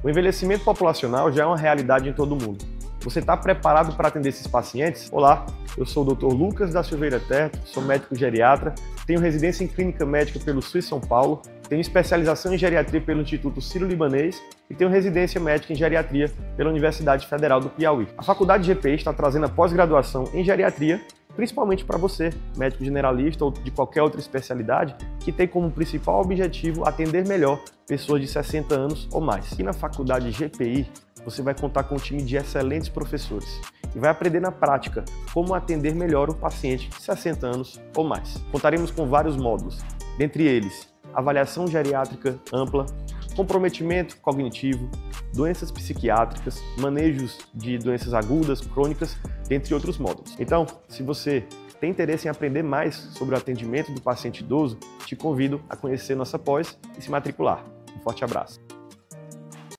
O envelhecimento populacional já é uma realidade em todo o mundo. Você está preparado para atender esses pacientes? Olá, eu sou o Dr. Lucas da Silveira Terto, sou médico geriatra, tenho residência em clínica médica pelo SUS São Paulo, tenho especialização em geriatria pelo Instituto Sírio-Libanês e tenho residência médica em geriatria pela Universidade Federal do Piauí. A Faculdade GPI está trazendo a pós-graduação em geriatria principalmente para você, médico generalista ou de qualquer outra especialidade, que tem como principal objetivo atender melhor pessoas de 60 anos ou mais. E na faculdade GPI, você vai contar com um time de excelentes professores e vai aprender na prática como atender melhor o paciente de 60 anos ou mais. Contaremos com vários módulos, dentre eles avaliação geriátrica ampla, comprometimento cognitivo, doenças psiquiátricas, manejos de doenças agudas, crônicas, dentre outros módulos. Então, se você tem interesse em aprender mais sobre o atendimento do paciente idoso, te convido a conhecer nossa pós e se matricular. Um forte abraço.